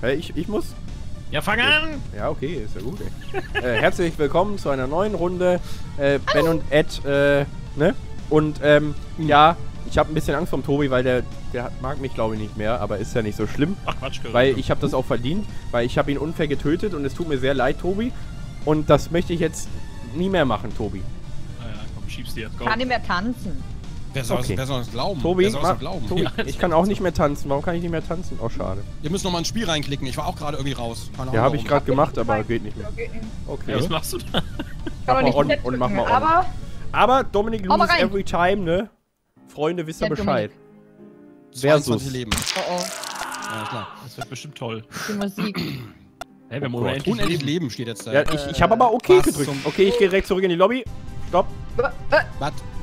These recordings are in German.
Hä, ich, ich muss? Ja, fang an! Ja, okay, ist ja gut, ey. äh, herzlich willkommen zu einer neuen Runde. Äh, ben und Ed, äh, ne? Und, ähm, ja, ich habe ein bisschen Angst vom Tobi, weil der, der hat- mag mich, glaube ich, nicht mehr, aber ist ja nicht so schlimm. Ach Quatsch. Weil ich habe das auch verdient, weil ich habe ihn unfair getötet und es tut mir sehr leid, Tobi. Und das möchte ich jetzt nie mehr machen, Tobi. Ah ja, komm, schieb's dir. Go. Kann nicht mehr tanzen. Wer soll, Okay. wer soll das glauben? Tobi, wer soll das glauben? Tobi Ja, ich kann auch nicht mehr tanzen. Warum kann ich nicht mehr tanzen? Oh, schade. Ihr müsst noch mal ins Spiel reinklicken. Ich war auch gerade irgendwie raus. Keine Ja, habe ich gerade gemacht, aber geht nicht mehr. Okay. Okay. Was machst du da? Mach mal nicht on und mach mal on. Aber Aber mal loses every time, ne? Freunde, wisst ihr Ja, Bescheid. 22 Versus. Leben. oh oh, Ja, klar. Das wird bestimmt toll. die Musik. Hey, wir haben Oh unendlich Unendlich Leben. Leben steht jetzt da. Ja, ich, ich habe aber okay was gedrückt. Okay, ich gehe direkt zurück in die Lobby. Stopp. Wat,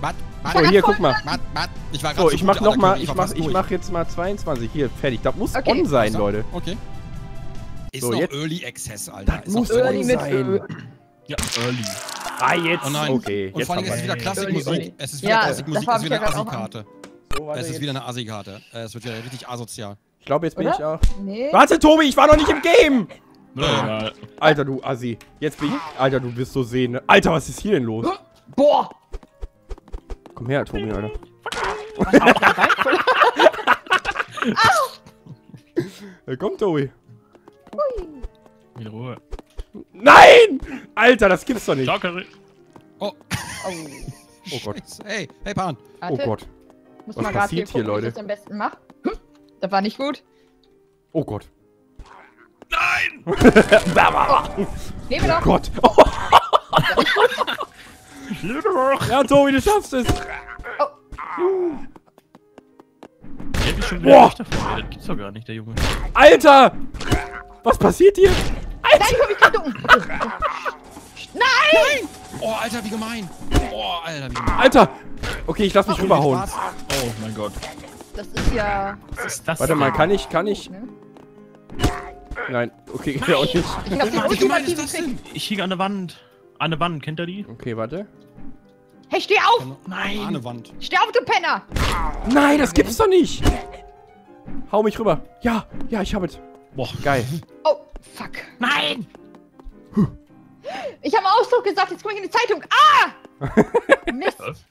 wat, wat, So, hier, guck mal. wat, wat. Ich war So, ich mach noch mal, ich mach, ich mach jetzt mal 22. Hier, fertig. Das muss Okay. on sein, Leute. Okay. Ist So, noch jetzt- Early Access, Alter. Das Ist muss so Early mit sein. Ja, early. Ah, jetzt. Oh nein. Okay, Und jetzt vor allem ist es wir. wieder Classic Early, Musik. early. Es ist wieder Ja, Classic das Musik, war es ist wieder eine. Assi-Karte. Es ist wieder eine Assi-Karte. Es wird wieder richtig asozial. Ich glaube, jetzt bin ich auch. Nee. Warte, Tobi, ich war noch nicht im Game! Alter, du Assi. Jetzt bin ich. Alter, du bist so sehende. Alter, was ist hier denn los? Boah. Komm her, Tobi, Alter. Ja, komm, Tobi. In Ruhe. Nein! Alter, das gibt's doch nicht. Curry. Oh, Oh. Oh Gott. Hey, hey, Pan. Oh Warte, Gott. Muss Was mal grad passiert hier, gucken, wie Leute? ich das am besten mache. Hm, Das war nicht gut. Oh Gott. Nein! Lebe doch. Gott. Oh, ja, Tobi, du schaffst es. Ich hätte mich schon Boah. wieder davon. Das gibt's doch gar nicht, der Junge. Alter! Was passiert hier? Nein, komm, ich kann ducken. Nein! Oh, Alter, wie gemein. Oh, Alter, wie gemein. Alter! Okay, ich lass mich Viel rüberhauen. Oh mein Gott. Das ist ja... Was ist das? Warte mal, kann ich, kann ich? Ne? Nein, okay, geht ja auch nicht. Ich Wie gemein ist das Trick. denn? Ich hing an der Wand. An der Wand, kennt ihr die? Okay, warte. Hey, steh auf! Nein. Eine Wand. Steh auf, du Penner! Nein, das gibt's doch nicht! Hau mich rüber. Ja, ja, ich hab es. Boah. Geil. Oh, fuck. Nein! Ich habe Ausdruck gesagt, jetzt komm ich in die Zeitung. Ah! Mist. Was?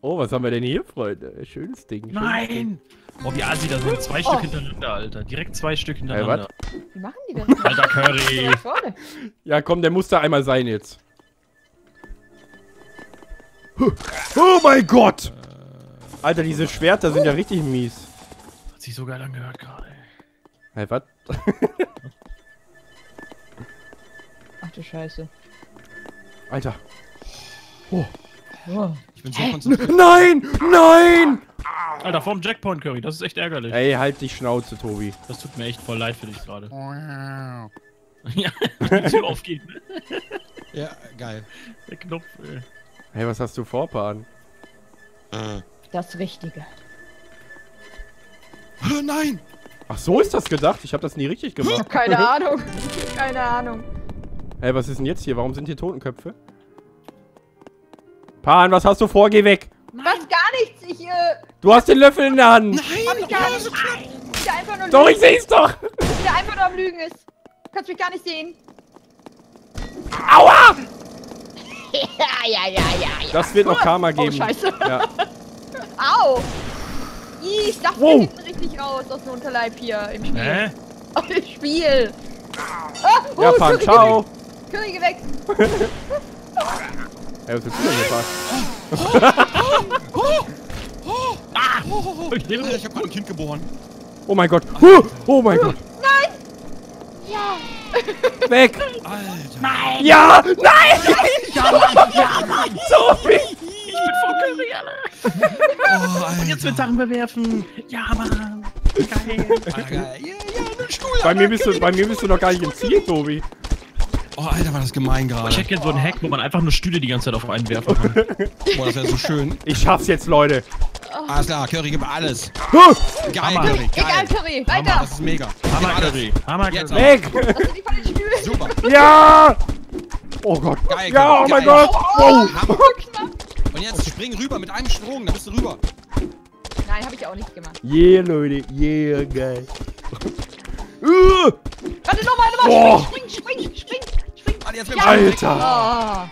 Oh, was haben wir denn hier, Freunde? Schönes Ding. schönes Ding. Nein! Boah, wie assi, da sind zwei Stück Oh. hintereinander, Alter. Direkt zwei Stück hintereinander. Wie machen die das? Alter Curry. Ja, komm, der muss da einmal sein jetzt. Oh mein Gott! Alter, diese Schwerter sind ja richtig mies. Hat sich so geil angehört gerade. Hey, was? Ach du Scheiße. Alter. Oh. Ich bin so konzentriert. Nein! Nein! Alter, vorm Jackpoint Curry, das ist echt ärgerlich. Ey, halt die Schnauze, Tobi. Das tut mir echt voll leid für dich gerade. Ja, ja, die Tür aufgeht. ne? geil. Der Knopf, ey. Hey, was hast du vor, Pan? Das Richtige. Oh, nein! Ach, so ist das gedacht? Ich habe das nie richtig gemacht. Keine Ahnung. Keine Ahnung. Hey, was ist denn jetzt hier? Warum sind hier Totenköpfe? Pan, was hast du vor? Geh weg! Was? Gar nichts. Ich, äh, Du hast den Löffel in der Hand! hab ich gar nicht. Der einfach nur Doch, ich seh's doch! Der einfach nur am Lügen ist. Kannst mich gar nicht sehen. Aua! Ja, ja, ja, ja. Das wird noch Karma Oh, geben. scheiße. Ja. Au. Ich dachte Wow. hinten richtig raus aus dem Unterleib hier im Spiel. Hä? Aus dem Spiel. Ah, oh, Ja, Pan, Curry, ciao! Curry, geh weg. Hey, was willst du denn hier, Pan? Alter, ich hab gerade ein Kind geboren. Oh mein Gott! Oh mein Gott! Ja. Weg! Alter. Nein! Ja! Nein! Ja, Mann! Ja, Mann! Tobi! Ich bin Curry, Alter! Oh, Alter. Und jetzt mit Sachen bewerfen! Ja, Mann! Geil! Alter, geil. Ja, ja, ein Stuhl. Bei mir, bist du, bei mir bist du noch gar nicht im Ziel, Tobi. Oh, Alter, war das gemein Ich gerade. hätte gerne so einen Hack, wo man einfach nur Stühle die ganze Zeit auf einen werfen kann. Boah, das wäre so schön. Ich schaff's jetzt, Leute. Alles klar, Curry gibt alles. Huh! Geil, Hammer. Curry. Egal, Geil. Curry. Hammer, Weiter. das ist mega. Hammer Gib alles. Curry! Hammer Jetzt Curry! Weg! Den Stühlen. Super. Ja! Oh Gott. Geil, Ja, oh geil. mein Gott! Hammer. Knapp. Und jetzt spring rüber mit einem Sprung, da bist du rüber. Nein, habe ich auch nicht gemacht. Yeah, Leute. Yeah, geil. Warte, nochmal, nochmal. Spring, spring, spring, spring, spring. Jetzt wär Ja. Alter. Ah.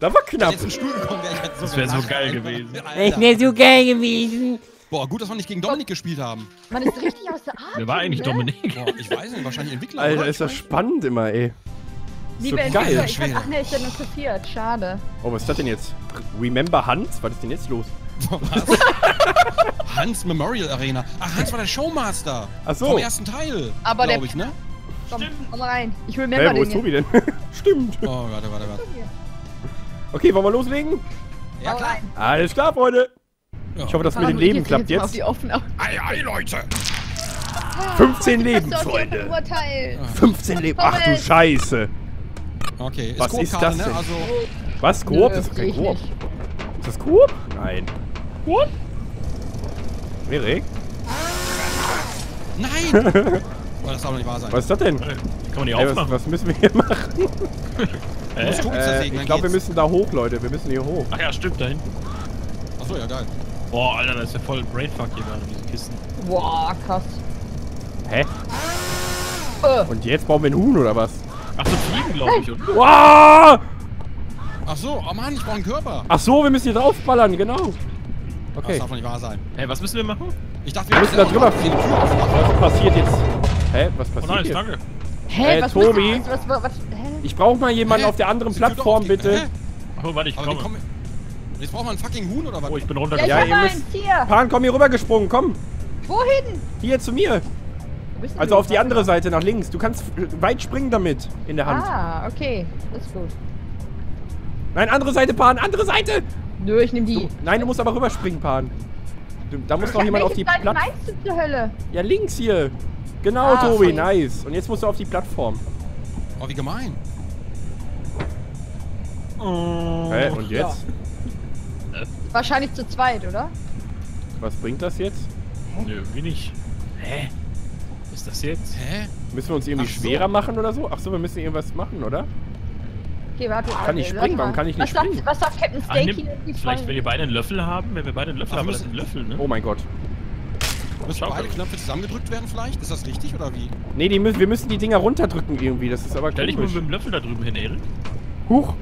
Da war knapp. ein Stuhl gekommen wäre, ich hätte Das wär so geil gewesen. Alter. wäre so geil gewesen. Boah, gut, dass wir nicht gegen Dominik gespielt haben. Man ist richtig aus der Art. Wer war eigentlich ne? Dominik? Boah, ich weiß nicht, wahrscheinlich Entwickler. Alter, oder? ist das spannend immer, ey. Liebe so Entwickler, geil. ich hab, ach ne, ich bin interessiert. Schade. Oh, was ist das denn jetzt? Remember Hans? Was ist denn jetzt los? Was? Hans Memorial Arena. Ach, Hans war der Showmaster. Ach so. Vom ersten Teil. Aber der- ich, ne? Komm, komm mal rein. Ich remember Hä, wo den ist Tobi denn? Stimmt. Oh, warte, warte, warte. Okay, wollen wir loslegen? Ja, klar. Alles klar, Freunde. Ja. Ich hoffe, das mit dem Leben ich klappt jetzt. jetzt. Ei, ei, Leute. 15 Leben, Hast du auf jeden Fall Freunde. Urteil. 15 Leben. Ach du Scheiße. Okay, Was Koop ist das ne? denn? Also, Was? Koop? Nö, Das ist doch kein Koop. Ist das Koop? Nein. Koop? Erik? nein! oh, das darf doch nicht wahr sein. Was ist das denn? Kann man die Ey, was, aufmachen? was müssen wir hier machen? Äh, zersägen, ich glaube, wir müssen da hoch, Leute. Wir müssen hier hoch. Ach ja, stimmt, da hinten. Achso, ja, geil. Boah, Alter, da ist ja voll Brainfuck hier gerade, diese Kisten. Boah, krass. Hä? Äh, Und jetzt bauen wir einen Huhn oder was? Ach so, fliegen, glaube ich, oder? Wow! Achso, oh Mann, ich brauche einen Körper. Ach so, wir müssen hier draufballern, genau. Das Okay. darf doch nicht wahr sein. Hey, was müssen wir machen? Ich dachte, Wir müssen da drüber fliegen. Was passiert jetzt? Hä? Was Oh passiert nice, hier? danke. hä, Äh, was Tobi? wir- Was, was, was, hä? Ich brauche mal jemanden Hä? auf der anderen Tür Plattform, bitte. Hä? Oh, warte, ich komme. kommen wir... Jetzt braucht man einen fucking Huhn oder was? Oh, ich bin Ja, ich runtergefallen. hab ihr müsst- hier. Pan, komm hier rübergesprungen, komm. Wohin? Hier zu mir. Wo bist Also auf die andere Seite, nach links. Du kannst weit springen damit in der Hand. Ah, okay. Das ist gut. Nein, andere Seite, Pan, andere Seite. Nö, ich nehm die. Du, nein, du musst aber rüberspringen, Pan. Du, da muss noch jemand auf die Plattform. meinst du zur Hölle? Ja, links hier. Genau, Ah, Tobi, sorry. nice. Und jetzt musst du auf die Plattform. Oh, wie gemein. Oh. Hä, und jetzt? Wahrscheinlich zu zweit, oder? Was bringt das jetzt? Nö, irgendwie nicht. Hä? Was ist das jetzt? Hä? Müssen wir uns irgendwie Ach so. schwerer machen oder so? Ach so, wir müssen irgendwas machen, oder? Okay, warte. Kann ich warte, springen? Warum kann ich nicht was springen? Sagt, was sagt Captain Ach, Steak hier? Die vielleicht, wenn ihr beide einen Löffel haben, wenn wir beide einen Löffel Ach, haben, wir das ist ein Löffel, ne? Oh mein Gott. Müssen Schau, beide. Knöpfe zusammengedrückt werden vielleicht? Ist das richtig oder wie? Nee, die müssen, wir müssen die Dinger runterdrücken irgendwie. Das ist aber Stell dich mal komisch. mit dem Löffel da drüben hin, Erik. Huch.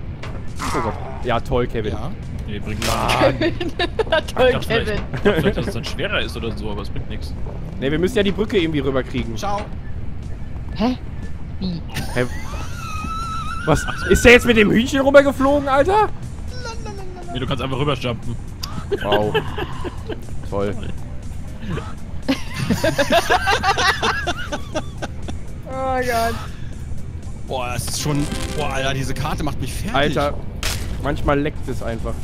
Oh Gott. Ja, toll, Kevin. Ja. Nee, bringt Ah, Toll, Ich dachte vielleicht, Kevin. ich dachte vielleicht, dass es dann schwerer ist oder so, aber es bringt nichts. nee, wir müssen ja die Brücke irgendwie rüberkriegen. Ciao. Hä? Wie? Hä? Was? Ist der jetzt mit dem Hühnchen rübergeflogen, Alter? Nee, du kannst einfach rüberjumpen. Wow. Toll. Oh Gott. Boah, das ist schon... Boah, Alter, diese Karte macht mich fertig. Alter, manchmal leckt es einfach.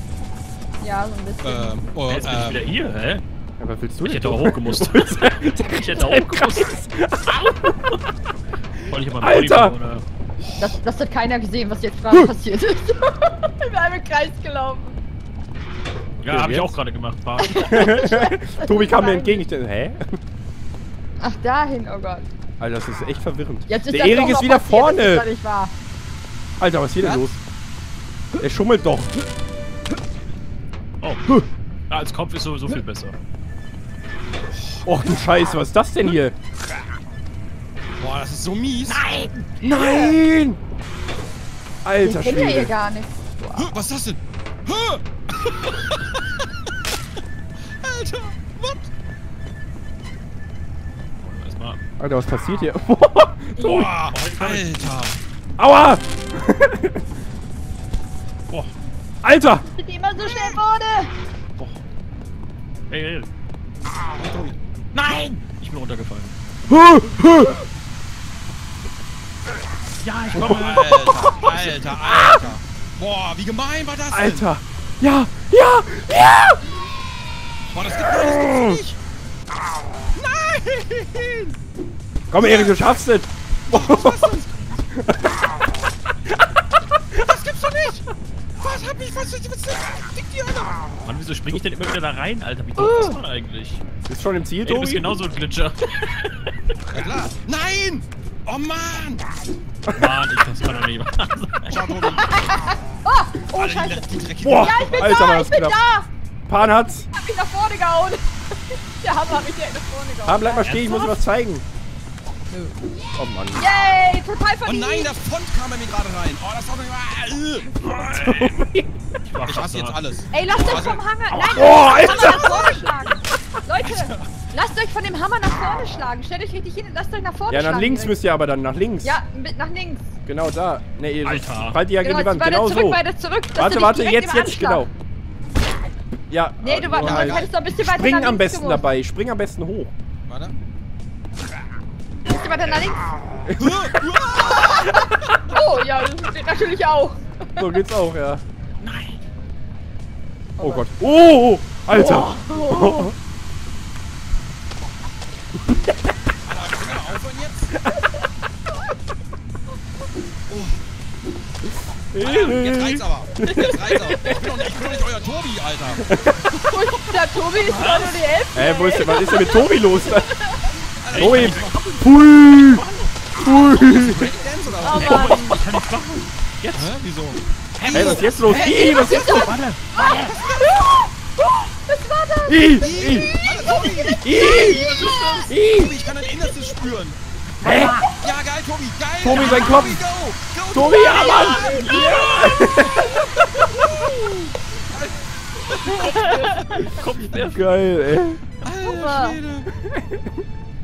Ja, so ein bisschen. Ähm, oh, Jetzt bin ich ähm, wieder hier, hä? Ja, was willst du Ich hätte auch hochgemusst. Ich hätte auch hochgemusst. Wollte ich aber Alter! Oder? Das, das hat keiner gesehen, was jetzt gerade passiert ist. Wir sind einmal im Kreis gelaufen. Ja, Ja, hab ich jetzt? auch gerade gemacht. Tobi kam mir entgegen. Ich dachte, hä? Ach, dahin, oh Gott. Alter, das ist echt verwirrend. Jetzt ist Der Erik ist wieder passiert, vorne. Alter, was ist hier denn los? Er schummelt doch. Oh. Ja, als Kopf ist sowieso viel besser. Och du Scheiße, was ist das denn hier? boah, das ist so mies. Nein! Nein! Alter Ich kennt ja hier Schwede. gar nichts. Was ist das denn? Alter, was? Erstmal. Alter, was passiert hier? Boah, Alter. Aua! Boah. Alter! Die immer so schnell vorne? Hey, hey. Tobi. Nein! Ich bin runtergefallen. Huh, huh. Ja, ich komme. Alter, Alter, Alter. Boah, wie gemein war das denn? Alter! Ja! Ja! Ja! Boah, das gibt das gibt's nicht. Nein! Komm, Erik, du schaffst es! Das gibt's doch nicht! Was hab ich, was, was, was, tickt die Alter? Mann, wieso springe ich denn immer wieder da rein, Alter? Wie doof ist man eigentlich? Bist schon im Ziel, Ey, du bist Tobi? genauso ein Glitcher. Ja. Nein! Oh Mann! Mann, ich, das kann doch nicht wahr sein. Ciao, Tobi. Oh, Alter, scheiße. Boah! Ja, ich bin Alter, da, war ich das bin knapp. da. Pan hat's! Hab mich nach vorne gehauen. Der Hammer hat mich direkt nach vorne gehauen. Pan, bleib mal stehen, ich muss dir was zeigen. Nö. Oh Mann. Yay, total Oh verdient. nein, der Font kam bei mir gerade rein. Oh, das war doch nicht Ich, hasse jetzt alles. Ey, lasst euch vom Hammer. Nein, Oh, lasst euch vom Alter. Hammer nach vorne schlagen. Leute, lasst euch von dem Hammer nach vorne schlagen. Stellt euch richtig hin und lasst euch nach vorne Ja, schlagen. nach links müsst ihr aber dann, nach links. Ja, mit, nach links. Genau da. Ne, ihr Alter. fallt ihr ja gegen die Genau, Wand. Genau zurück, so. weiter zurück. Warte, warte, jetzt, jetzt, genau. Ja. Nee, du, äh, war, Ja, du ja. hättest noch ein bisschen weiter Spring am besten dabei. Spring am besten hoch. Bisschen weiter nach links. Oh, ja, das geht natürlich auch. So geht's auch, ja. Nein. Oh Gott. Oh, Alter. Oh. Alter, jetzt? Reicht's aber. Jetzt reicht's aber. Ich bin doch nicht, ich bin doch nicht euer Tobi, Alter. Der Tobi ist doch nur die Hälfte. Ey, wo ist denn, was ist denn mit Tobi los? Pui. Pui. Breakdance oder Oh was? Mann. ich kann nicht machen. Jetzt. Hä? Wieso? Ey, was ist jetzt los? Ih, was ist jetzt los? Warte. Was war das? Alter, Tobi! ih, ih. Tobi, ich kann dein Innerstes spüren. Hä? Ja, geil, Tobi, geil! Tobi, ja, sein Kopf. Tobi, ja, Mann. Kopf der Geil, ey. Alter Schwede.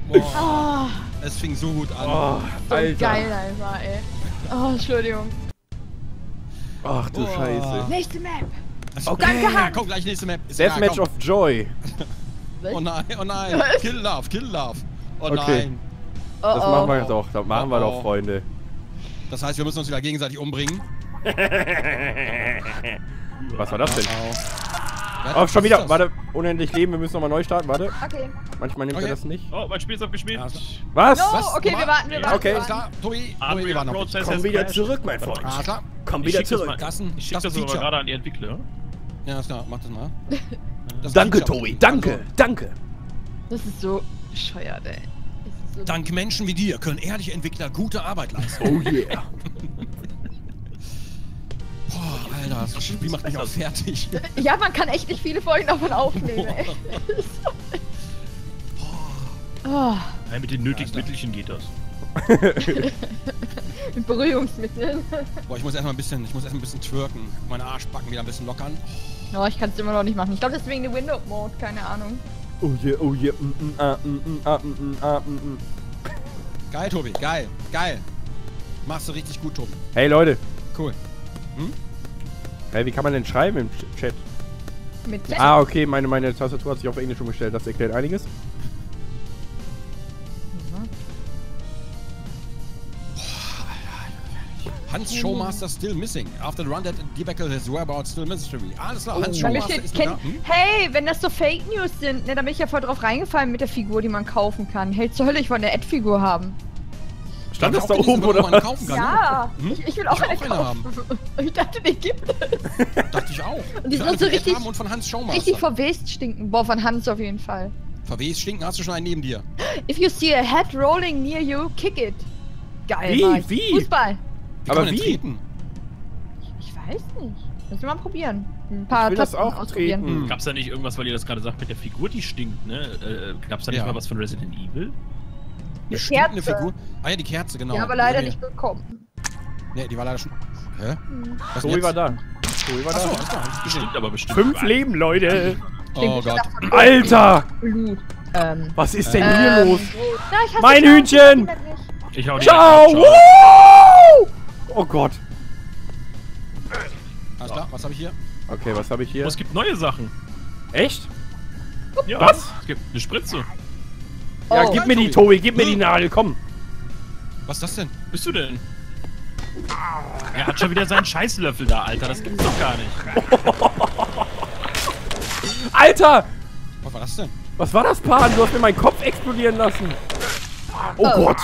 Boah, Oh, es fing so gut an. Oh, so Alter. geil einfach, ey. Oh, Entschuldigung. Ach du Boah. Scheiße. Nächste Map. Okay. Danke, Ja, Hans. komm, gleich nächste Map. Ist Deathmatch komm. of Joy. Oh nein, oh nein. Was? Kill Love, Kill Love. Oh Okay. nein. Oh, Das oh. machen wir doch. Das machen wir Oh, doch, oh. Freunde. Das heißt, wir müssen uns wieder gegenseitig umbringen. Was war das denn? Oh, schon wieder. Warte, unendlich leben. Wir müssen nochmal neu starten. Warte. Okay. Manchmal nimmt Okay. er das nicht. Oh, mein Spiel ist abgespielt. Was? No, Was? okay, wir warten, wir warten. Okay. warten. klar, Tobi, Tobi, wir waren noch. Komm wieder zurück, mein Freund. Ah, klar. Komm Ich wieder zurück. Das Ich schicke das das gerade an die Entwickler. Ja, ist klar, mach das mal. Das Danke. Tobi. Danke. Also, Danke. Das ist so bescheuert, ey. So dank Menschen wie dir können ehrliche Entwickler gute Arbeit leisten. Oh yeah. Boah, Alter, das Spiel macht mich auch fertig. Ja, man kann echt nicht viele Folgen davon aufnehmen, ey. oh, Nein, mit den nötigen Mittelchen geht das. mit Berührungsmitteln. Boah, ich muss erstmal ein bisschen, ich muss erstmal ein bisschen twerken. Meine Arschbacken wieder ein bisschen lockern. Oh, ich kann es immer noch nicht machen. Ich glaube, das ist wegen dem Window-Mode, keine Ahnung. Oh yeah, oh yeah. Mm, mm, ah, mm, mm, ah, mm, mm, ah, mm, mm. Geil, Tobi, geil, geil. Machst du richtig gut, Tobi. Hey Leute. Cool. Hey, wie kann man denn schreiben im Ch- Chat? Mit Z. Ah, okay, meine, meine Tastatur hat sich auf Englisch umgestellt. Das erklärt einiges. Hans Showmaster still missing. After the run that debacle his whereabouts still mystery. Alles klar, Hans mir Showmaster ist kenn, wieder. Hm? hey, wenn das so Fake News sind, ne, da bin ich ja voll drauf reingefallen mit der Figur, die man kaufen kann. Hey, zur Hölle, ich wollte eine Ad-Figur haben. Stand Ich das da oben oder was? kaufen kann. Ja, Hm? ich, ich will auch Ich eine eine kaufen. Ich dachte, die gibt es. Dachte ich auch. Und die sind so richtig- haben und von Hans Showmaster. Richtig verwest stinken. Boah, von Hans auf jeden Fall. Verwest stinken hast du schon einen neben dir. If you see a head rolling near you, kick it. Geil, Wie? Mann. Wie? Fußball. Wie Aber kann man denn wie? treten? Ich weiß nicht. Müssen wir mal probieren. Ein paar Ich will das auch ausprobieren. treten. Gab's da nicht irgendwas, weil ihr das gerade sagt, mit der Figur, die stinkt, ne? Äh, gab's da nicht Ja. mal was von Resident Evil? Die Kerze. Figur. Ah ja, die Kerze, genau. Ja, aber leider nee, nicht bekommen. Nee, die war leider schon. Hä? Was Tobi jetzt? war da. Tobi war Achso, da. alles klar, hab ich Die stinkt aber bestimmt. Fünf Leben, Leute. Oh Gott. Alter. Ähm. Was ist denn ähm, hier los? Na, Mein die Hühnchen! Ich hau die Ciao. Ciao. Woo! Oh Gott. Alles klar, was habe ich hier? Okay, was habe ich hier? Oh, es gibt neue Sachen. Echt? Ja, Was? Es gibt eine Spritze. Ja, Oh. gib mir die, Tobi, gib mir die Nadel, komm. Was ist das denn? Bist du denn? Er hat schon wieder seinen Scheißlöffel da, Alter. Das gibt's doch gar nicht. Alter! Was war das denn? Was war das, Pan? Du hast mir meinen Kopf explodieren lassen. Oh, Oh. Gott.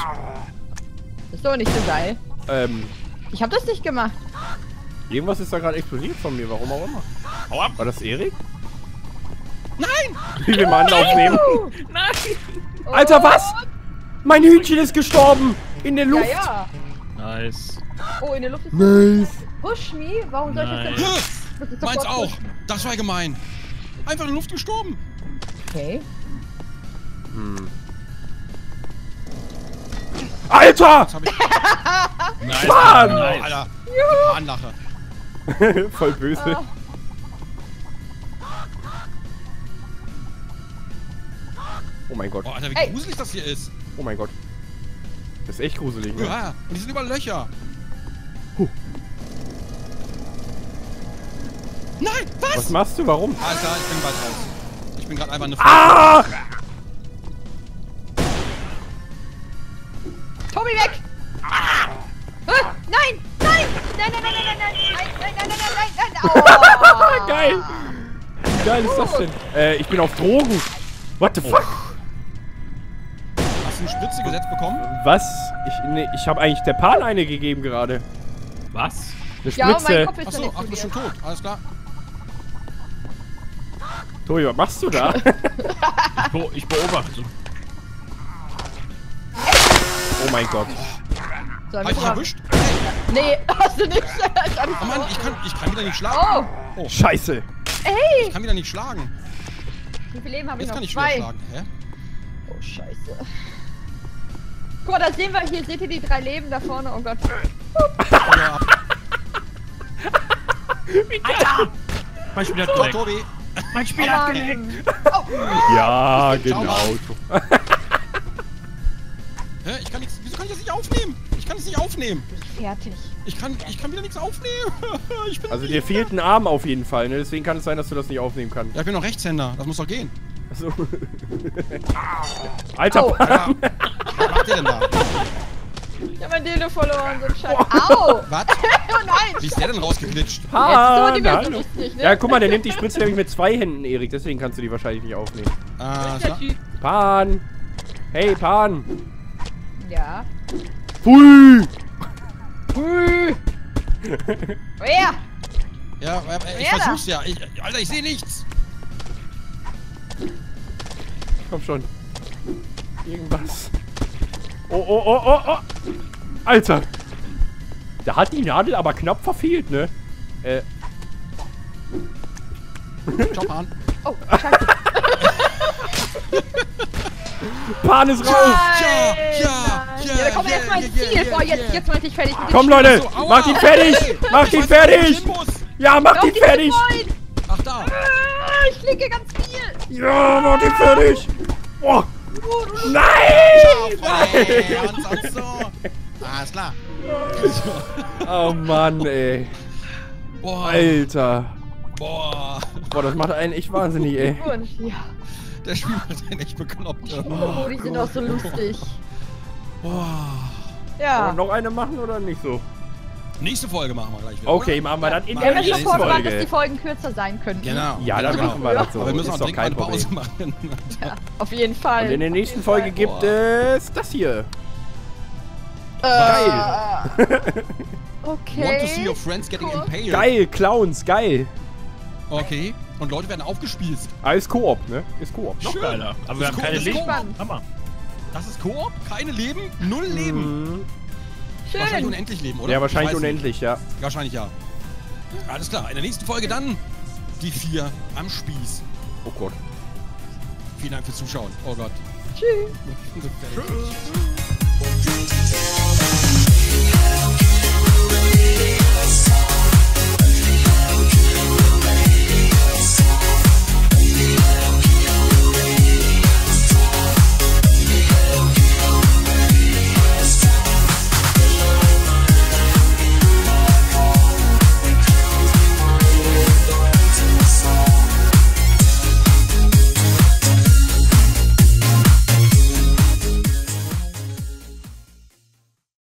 Das ist doch nicht so geil. Ähm, Ich hab das nicht gemacht. irgendwas ist da gerade explodiert von mir, warum auch immer. Hau ab. War das Erik? Nein! Wie wir mal Anlauf nehmen. Nein! Alter, was? Mein Hühnchen ist gestorben! In der Ja, Luft! ja. Nice. Oh, in der Luft ist Nice! Push me? Warum soll ich das denn? Meins auch. Das war gemein. Einfach in der Luft gestorben. Okay. Hm. Alter! Das hab ich. Nice, Mann! Oh, nice. Alter. Anlache. Voll böse. Ah. Oh mein Gott. Oh, Alter, wie Ey. gruselig das hier ist. Oh mein Gott. Das ist echt gruselig, ne? Ja, und die sind überall Löcher. Huh. Nein, was? Was machst du? Warum? Alter, ich bin bald raus. Ich bin gerade einfach eine Ah! Tobi weg! Ah! Ah, nein! Nein! Nein, nein, nein, nein, nein, nein! Nein, nein, nein, nein, nein, nein! Oh. Geil! Wie geil ist das denn? Äh, ich bin auf Drogen. What the fuck? Eine Spritze gesetzt bekommen? Was? Ich, nee, ich habe eigentlich der Pan eine gegeben gerade. Was? Eine Ja, mein Spritze. Kopf ist Achso, ach, du bist schon tot. Alles klar. Tobi, was machst du da? Ich, be ich beobachte. oh mein Gott. So, Hab ich dich erwischt? Nee, hast du nicht. Oh Mann, ich kann, ich kann wieder nicht schlagen. Oh! Scheiße. Ey! Ich kann wieder nicht schlagen. Wie viel Leben habe ich Jetzt noch? kann ich wieder schlagen. Hä? Oh, scheiße. Guck mal, da sehen wir hier. Seht ihr die drei Leben da vorne? Oh Gott. Oder, Mein Spiel hat so, geleckt. Tobi. Mein Spiel Oh, hat Mann. geleckt. Oh, Ja, genau. Hä? Ich kann nichts. Wieso kann ich das nicht aufnehmen? Ich kann es nicht aufnehmen. fertig. Ich kann, ich kann wieder nichts aufnehmen. ich bin. Also dir fehlt ein Arm auf jeden Fall, ne? Deswegen kann es sein, dass du das nicht aufnehmen kannst. ja, ich bin noch Rechtshänder. Das muss doch gehen. Also. Alter Au. Pan. Ja. Was macht ihr denn da? Ich hab mein Dildo verloren, so ein Scheiß. Au! Was? Oh nein! Wie ist der denn rausgeglitscht? Jetzt Pan, so, die so hallo. ne? Ja, guck mal, der nimmt die Spritze nämlich mit zwei Händen, Erik. Deswegen kannst du die wahrscheinlich nicht aufnehmen. Typ. Pan. Hey, Pan. Ja. Pfui. Hui. Wer? Ja, ich Wer da? versuch's ja. Ich, Alter, ich sehe nichts. Komm schon. Irgendwas. Oh, oh, oh, oh, oh. Alter. Da hat die Nadel aber knapp verfehlt, ne? Äh, Ciao, Pan. Oh, scheiße. Pan ist raus. ja, ja, ja, Ja, dann kommen wir ja, erstmal ins Ziel. ja, Boah, ja. jetzt, jetzt mach ich fertig. Komm. Leute. So. Macht ihn fertig. Macht ihn fertig. Ja, macht ihn die fertig. Ach, da. Ah, Ich klicke ganz. Ja, macht ihn fertig. Oh. Nein. So. Alles klar. Oh Mann, ey. Boah. Alter. Boah. Boah, das macht einen echt wahnsinnig, ey. Ja. Der Spiel macht einen echt bekloppt. Oh, die sind auch so lustig. Boah. Wollen wir Ja. noch eine machen oder nicht so? Nächste Folge machen wir gleich wieder. Okay, oder? machen wir das in der nächsten schon vorgewarnt, dass die Folge. Folgen kürzer sein könnten. Genau. Ja, dann genau. machen wir das so. Aber wir müssen auch doch dringend kein eine Pause machen. Ja, auf jeden Fall. Und in der nächsten Folge gibt es das hier. Äh, Want to see your Okay. friends getting Cool. impaled. Geil, Clowns, geil. Okay. Und Leute werden aufgespießt. Ah, ist Koop, ne? Ist Koop. Noch Schön. geiler. Aber wir haben keine spannend. Hammer. Das ist Koop? Keine Leben? Null Leben? Mhm. Schön. Wahrscheinlich unendlich leben, oder? Ja, wahrscheinlich unendlich, ja. Wahrscheinlich ja. Alles klar, in der nächsten Folge dann die vier am Spieß. Oh Gott. Vielen Dank fürs Zuschauen. Oh Gott. Tschüss. Tschüss.